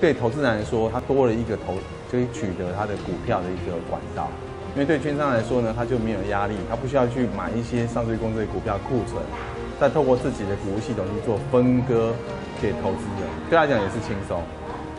对投资人来说，他多了一个投可以取得他的股票的一个管道。因为对券商来说呢，他就没有压力，他不需要去买一些上市公司的股票库存，再透过自己的股务系统去做分割给投资人，对他讲也是轻松。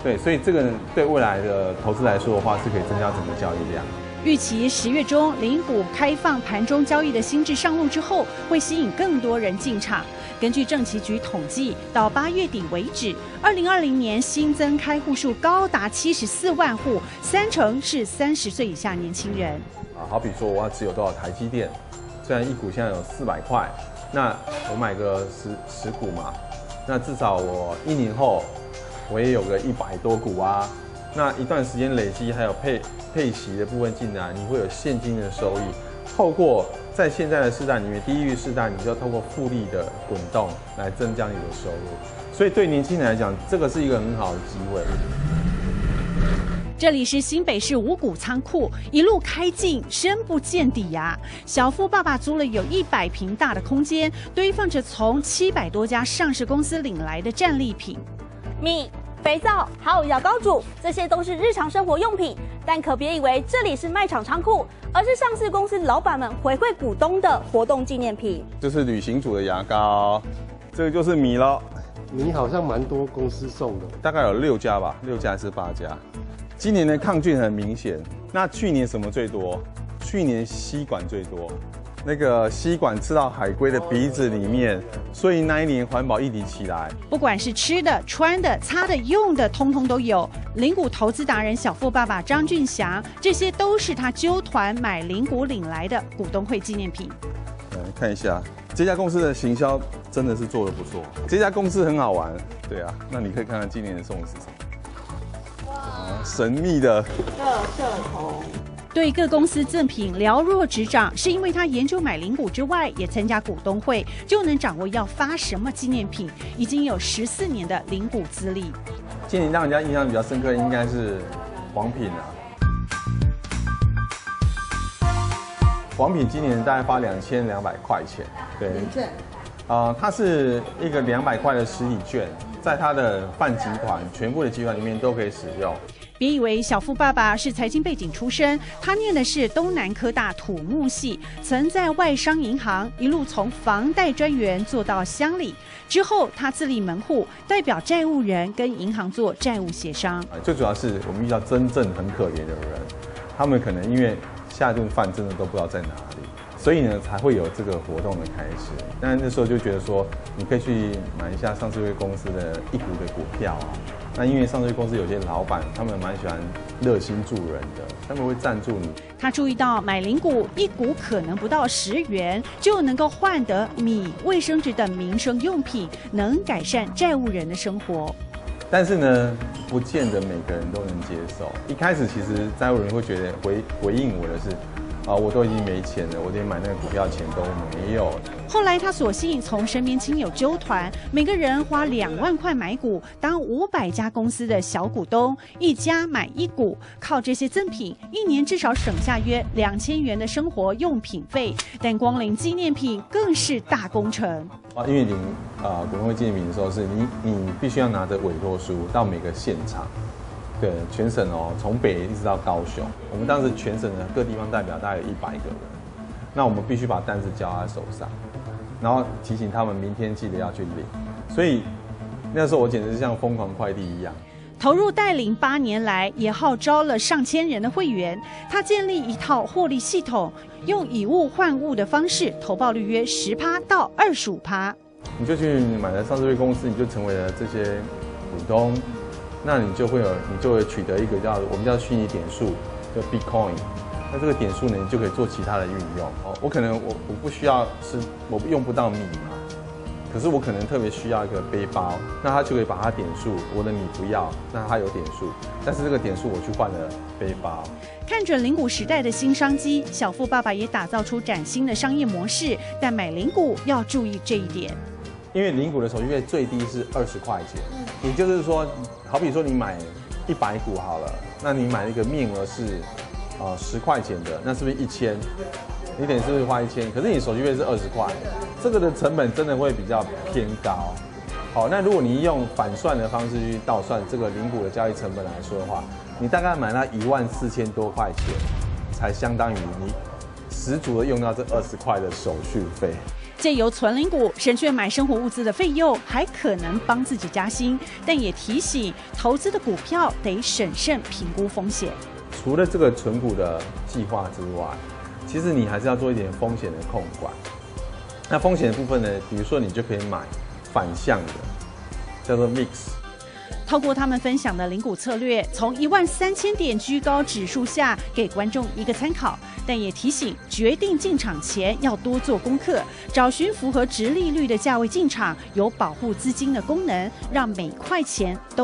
对，所以这个对未来的投资来说的话，是可以增加整个交易量。预期十月中零股开放盘中交易的新制上路之后，会吸引更多人进场。根据政企局统计，到八月底为止，二零二零年新增开户数高达七十四万户，三成是三十岁以下年轻人。啊，好比说我要持有多少台积电，虽然一股现在有四百块，那我买个十十股嘛，那至少我一年后我也有个一百多股啊。那一段时间累积还有配配息的部分进来，你会有现金的收益。透过在现在的市场里面，第一域市场，你就要透过复利的滚动来增加你的收入。所以对年轻人来讲，这个是一个很好的机会。这里是新北市五股仓库，一路开进，深不见底呀！小富爸爸租了有一百平大的空间，堆放着从七百多家上市公司领来的战利品，米。肥皂还有牙膏组，这些都是日常生活用品，但可别以为这里是卖场仓库，而是上市公司老板们回馈股东的活动纪念品。这是旅行组的牙膏，这个就是米了。米好像蛮多公司送的，大概有六家吧，六家还是八家。今年的抗菌很明显，那去年什么最多？去年吸管最多。那个吸管吃到海龟的鼻子里面，所以那一年环保一体起来。不管是吃的、穿的、擦的、用的，通通都有。零股投资达人小富爸爸张俊祥，这些都是他揪团买零股领来的股东会纪念品。来看一下这家公司的行销真的是做的不错。这家公司很好玩，对啊。那你可以看看今年的送的是什么？哇，神秘的乐色桶。对各公司赠品了若指掌，是因为他研究买零股之外，也参加股东会，就能掌握要发什么纪念品。已经有十四年的零股资历。今年让人家印象比较深刻，应该是黄品啊。黄品今年大概发两千两百块钱，对，券。啊，它是一个两百块的实体券，在它的泛集团全部的集团里面都可以使用。别以为小富爸爸是财经背景出身，他念的是东南科大土木系，曾在外商银行一路从房贷专员做到乡里，之后他自立门户，代表债务人跟银行做债务协商。最主要是我们遇到真正很可怜的人，他们可能因为下顿饭真的都不知道在哪里，所以呢才会有这个活动的开始。但那时候就觉得说，你可以去买一下上市公司的一股的股票啊。那因为上市公司有些老板，他们蛮喜欢热心助人的，他们会赞助你。他注意到买零股，一股可能不到十元，就能够换得米、卫生纸等民生用品，能改善债务人的生活。但是呢，不见得每个人都能接受。一开始其实债务人会觉得回回应我的是。啊，我都已经没钱了，我连买那个股票钱都没有。后来他索性从身边亲友揪团，每个人花两万块买股，当五百家公司的小股东，一家买一股，靠这些赠品，一年至少省下约两千元的生活用品费。但光临纪念品更是大工程啊！因为领啊股东会纪念品的时候，是你你必须要拿着委托书到每个现场。对，全省哦，从北一直到高雄，我们当时全省的各地方代表大概有一百个人，那我们必须把单子交在手上，然后提醒他们明天记得要去领。所以那时候我简直是像疯狂快递一样，投入带领八年来，也号召了上千人的会员。他建立一套获利系统，用以物换物的方式，投报率约十趴到二十五趴。你就去买了上市公司，你就成为了这些股东。那你就会有，你就会取得一个叫我们叫虚拟点数，叫 Bitcoin。那这个点数呢，你就可以做其他的运用。哦，我可能我我不需要是我用不到米嘛，可是我可能特别需要一个背包，那他就可以把它点数，我的米不要，那他有点数，但是这个点数我去换了背包。看准零股时代的新商机，小富爸爸也打造出崭新的商业模式，但买零股要注意这一点。因为零股的手续费最低是二十块钱，也就是说，好比说你买一百股好了，那你买一个面额是呃十块钱的，那是不是一千？你等于是不是花一千？可是你手续费是二十块，这个的成本真的会比较偏高。好，那如果你用反算的方式去倒算这个零股的交易成本来说的话，你大概买那一万四千多块钱，才相当于你十足的用到这二十块的手续费。借由存零股省去买生活物资的费用，还可能帮自己加薪，但也提醒投资的股票得审慎评估风险。除了这个存股的计划之外，其实你还是要做一点风险的控管。那风险的部分呢，比如说你就可以买反向的，叫做 mix。透过他们分享的领股策略，从一万三千点居高指数下，给观众一个参考，但也提醒决定进场前要多做功课，找寻符合值利率的价位进场，有保护资金的功能，让每块钱都。